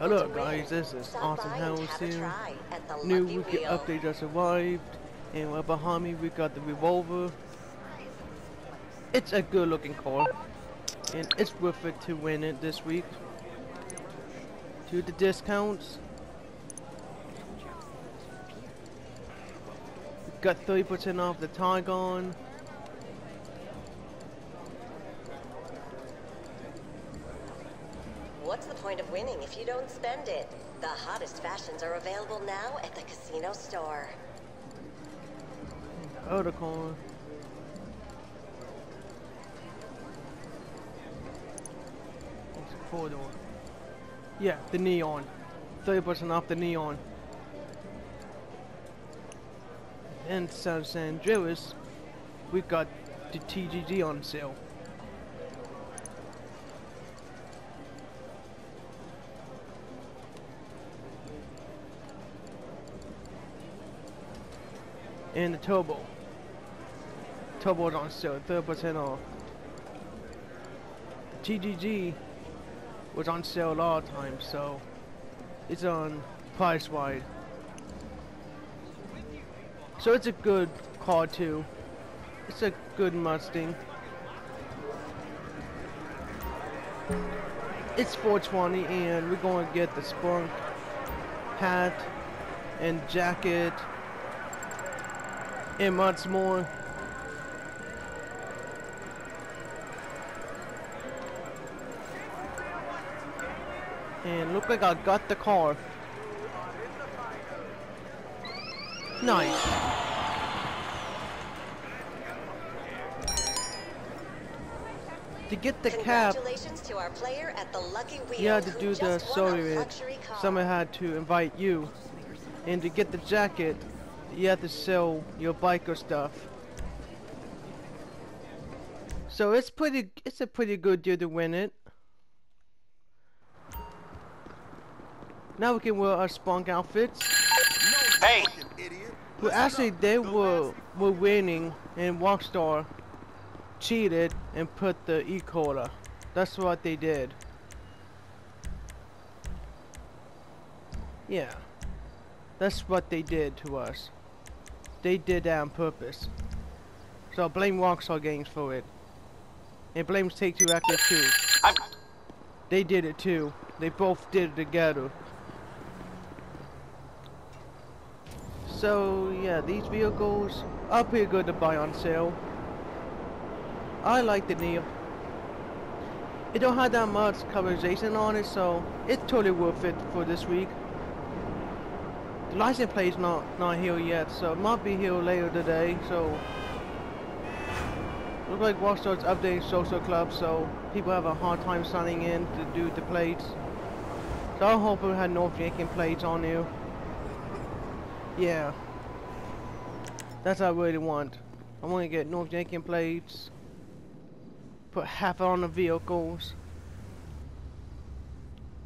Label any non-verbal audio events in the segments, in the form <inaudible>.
Hello guys, this is Austin Howells here. New weekly update just arrived, and right behind me we got the Revolter. It's a good looking car, and it's worth it to win it this week. To the discounts. Got 30% off the Taycan. What's the point of winning if you don't spend it? The hottest fashions are available now at the casino store. A four door. Yeah, the neon. 30% off the neon. And San Andreas, we got the TGG on sale. And the turbo. Turbo's on sale, 30% off. The TGG was on sale a lot of times, so it's um, on price wide. So it's a good car too. It's a good Mustang. It's 420 and we're going to get the Sprunk hat and jacket and much more. And look like I got the car. Nice. To get the cap, to our player at the Lucky Wheel you had to do the story. Someone had to invite you. And to get the jacket, you have to sell your bike or stuff. So it's pretty, it's a pretty good deal to win it. Now we can wear our Sprunk outfits. Hey! Well, actually, they were were winning, and Rockstar cheated and put the e-cola. That's what they did. Yeah, that's what they did to us. They did that on purpose. So blame Rockstar Games for it. And blame Take-Two Active too. I'm They did it too. They both did it together. So yeah, these vehicles are pretty good to buy on sale. I like the Neo. It don't have that much customization on it, so it's totally worth it for this week. The license plate's not not here yet, so it might be here later today. So looks like Rockstar's updating Social Club, so people have a hard time signing in to do the plates. So I hope we had North Yankton plates on you. Yeah, that's what I really want. I want to get North Yankton plates. Put half on the vehicles.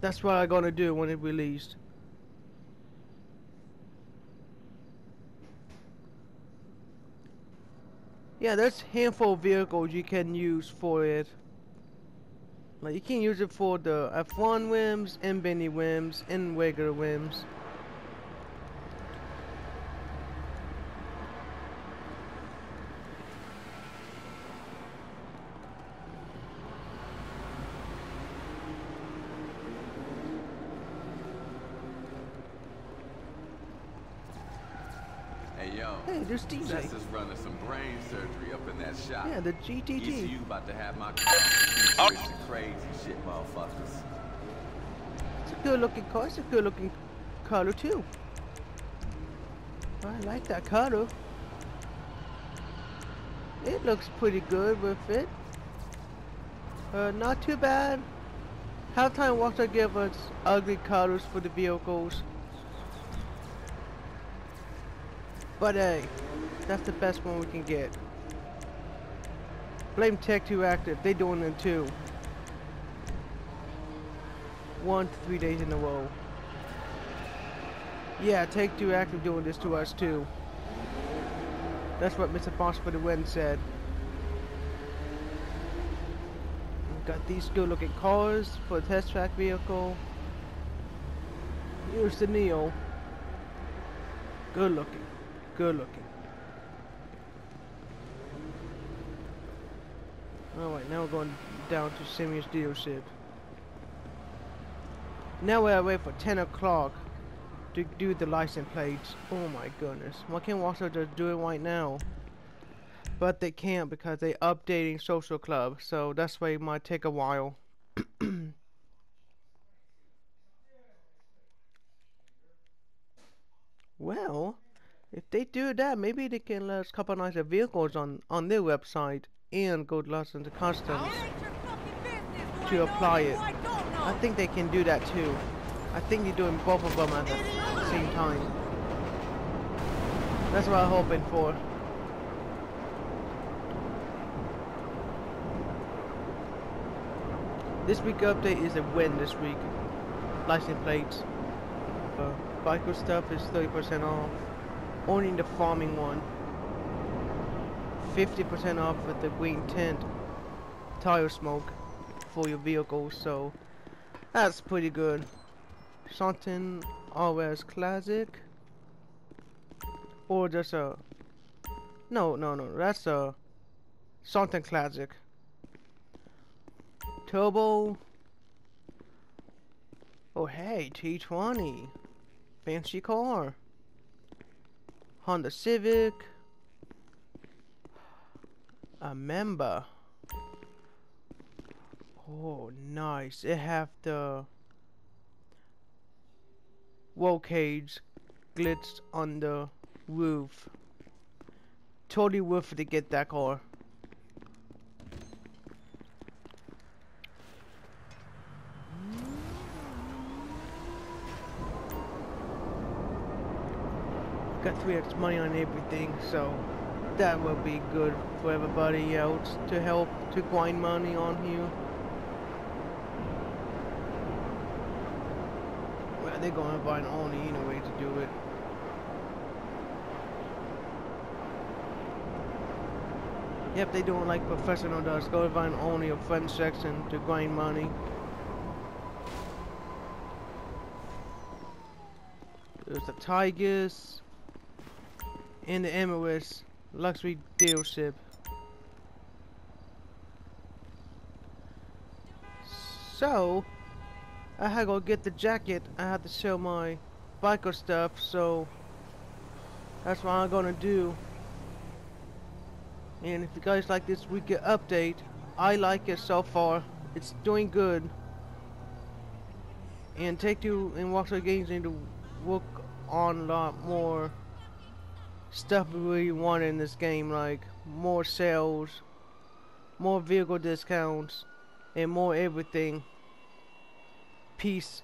That's what I'm gonna do when it released. Yeah, there's handful of vehicles you can use for it. Like you can use it for the F1 whims, and Benny whims, and regular whims. Hey there's DJ. Jess is running some brain surgery up in that shop. Yeah, the GTG. ECU about to have my car with the crazy shit, motherfuckers. It's a good looking car. It's a good looking color too. I like that color. It looks pretty good with it. Uh, not too bad. Halftime Rockstar give us ugly colors for the vehicles. But hey, that's the best one we can get. Blame Take-Two Active, they doing it too. One to three days in a row. Yeah, Take-Two Active doing this to us too. That's what Mr. Boss for the win said. Got these good looking cars for a test track vehicle. Here's the Neo. Good looking. Good looking. Alright, now we're going down to Simeon's dealership. Now we are wait for 10 o'clock to do the license plates. Oh my goodness. Why can't Walsall just do it right now? But they can't because they're updating social club, so that's why it might take a while. <coughs> well, if they do that, maybe they can let us customize the vehicles on, on their website and go to license customs to apply it. I think they can do that too. I think they're doing both of them at the same time. That's what I'm hoping for. This week update is a win this week. License plates. Uh, biker stuff is 30% off. Only the farming one. 50% off with the green tint. Tire smoke for your vehicle, so that's pretty good. Something always classic. Or just a no no no that's a something classic. Turbo Oh hey T20 Fancy car Honda Civic a member Oh, nice. It have the roll cage glitched on the roof. Totally worth it to get that car. Got 3x money on everything, so that will be good for everybody else to help to grind money on here. they're going to find only anyway to do it. Yep, they doing like professional does. Go to find only a friend section to grind money. There's the Tigers and the Emirates luxury dealership. So, I had to go get the jacket. I had to sell my biker stuff, so that's what I'm gonna do. And if you guys like this weekly update, I like it so far. It's doing good. And Take-Two and Rockstar Games need to work on a lot more stuff we want in this game, like more sales, more vehicle discounts, and more everything. Peace.